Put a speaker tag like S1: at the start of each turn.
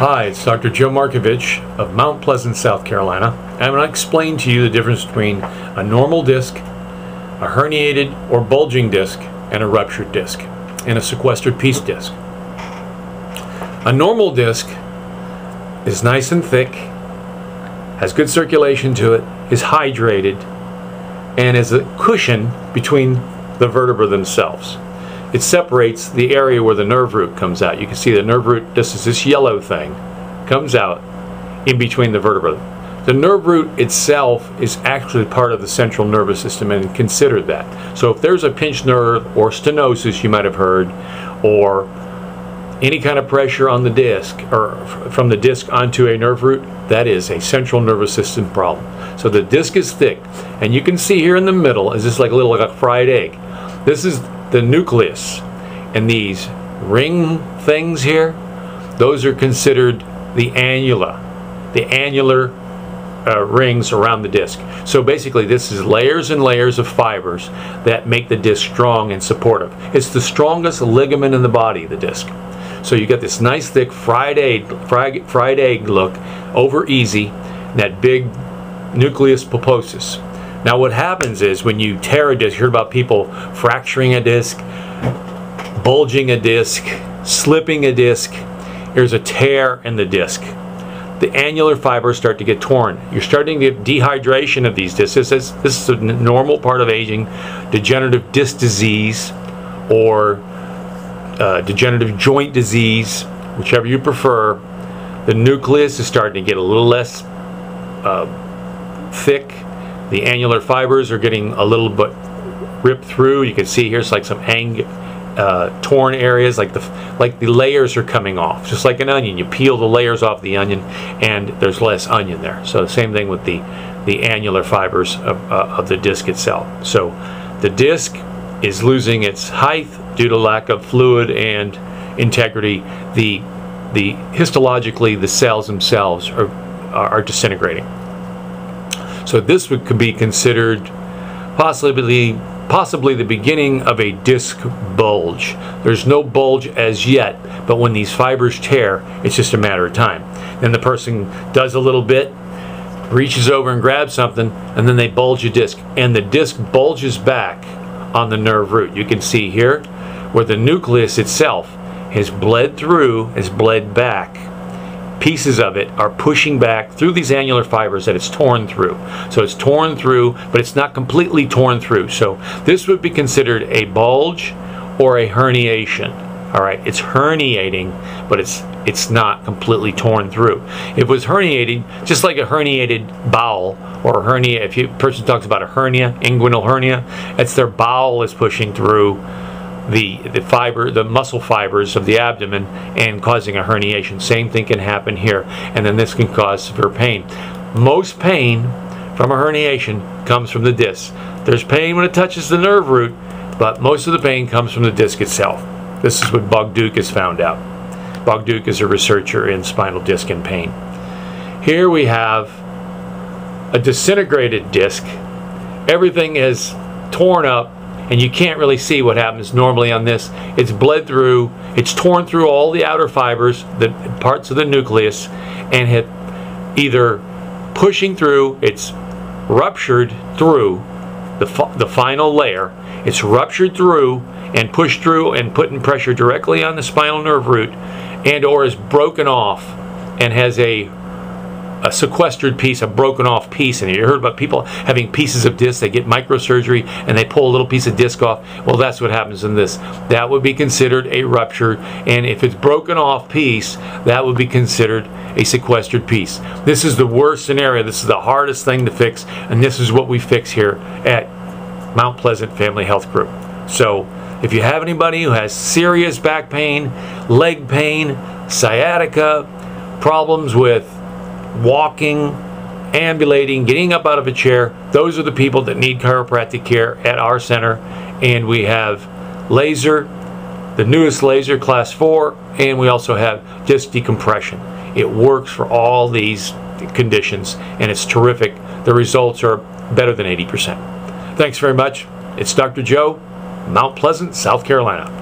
S1: Hi, it's Dr. Joe Markovich of Mount Pleasant, South Carolina. I'm going to explain to you the difference between a normal disc, a herniated or bulging disc, and a ruptured disc, and a sequestered piece disc. A normal disc is nice and thick, has good circulation to it, is hydrated, and is a cushion between the vertebrae themselves it separates the area where the nerve root comes out. You can see the nerve root, this is this yellow thing, comes out in between the vertebrae. The nerve root itself is actually part of the central nervous system and consider that. So if there's a pinched nerve or stenosis you might have heard or any kind of pressure on the disc or from the disc onto a nerve root, that is a central nervous system problem. So the disc is thick and you can see here in the middle is this like a little like a fried egg. This is the nucleus. And these ring things here, those are considered the annula, the annular uh, rings around the disc. So basically this is layers and layers of fibers that make the disc strong and supportive. It's the strongest ligament in the body, the disc. So you get this nice thick fried egg, fried, fried egg look over easy, that big nucleus pulposus. Now what happens is when you tear a disc, you heard about people fracturing a disc, bulging a disc, slipping a disc. There's a tear in the disc. The annular fibers start to get torn. You're starting to get dehydration of these discs. This is, this is a normal part of aging. Degenerative disc disease or uh, degenerative joint disease, whichever you prefer. The nucleus is starting to get a little less uh, thick the annular fibers are getting a little bit ripped through. You can see here it's like some hang, uh, torn areas, like the like the layers are coming off, just like an onion. You peel the layers off the onion, and there's less onion there. So the same thing with the the annular fibers of, uh, of the disc itself. So the disc is losing its height due to lack of fluid and integrity. The the histologically the cells themselves are are disintegrating. So this would, could be considered possibly possibly the beginning of a disc bulge. There's no bulge as yet, but when these fibers tear, it's just a matter of time. Then the person does a little bit, reaches over and grabs something, and then they bulge a disc. And the disc bulges back on the nerve root. You can see here where the nucleus itself has bled through, has bled back pieces of it are pushing back through these annular fibers that it's torn through. So it's torn through, but it's not completely torn through. So this would be considered a bulge or a herniation. All right, it's herniating, but it's it's not completely torn through. If it was herniating, just like a herniated bowel or a hernia, if a person talks about a hernia, inguinal hernia, it's their bowel is pushing through the, the fiber, the muscle fibers of the abdomen and causing a herniation. Same thing can happen here. And then this can cause severe pain. Most pain from a herniation comes from the disc. There's pain when it touches the nerve root, but most of the pain comes from the disc itself. This is what Bogduk has found out. Bogduk is a researcher in spinal disc and pain. Here we have a disintegrated disc. Everything is torn up and you can't really see what happens normally on this. It's bled through, it's torn through all the outer fibers, the parts of the nucleus, and it either pushing through, it's ruptured through the, the final layer, it's ruptured through and pushed through and putting pressure directly on the spinal nerve root and or is broken off and has a a sequestered piece, a broken off piece. And you heard about people having pieces of disc. They get microsurgery and they pull a little piece of disc off. Well, that's what happens in this. That would be considered a rupture. And if it's broken off piece, that would be considered a sequestered piece. This is the worst scenario. This is the hardest thing to fix. And this is what we fix here at Mount Pleasant Family Health Group. So if you have anybody who has serious back pain, leg pain, sciatica, problems with walking, ambulating, getting up out of a chair. Those are the people that need chiropractic care at our center. And we have laser, the newest laser, class 4, and we also have disc decompression. It works for all these conditions and it's terrific. The results are better than 80%. Thanks very much. It's Dr. Joe, Mount Pleasant, South Carolina.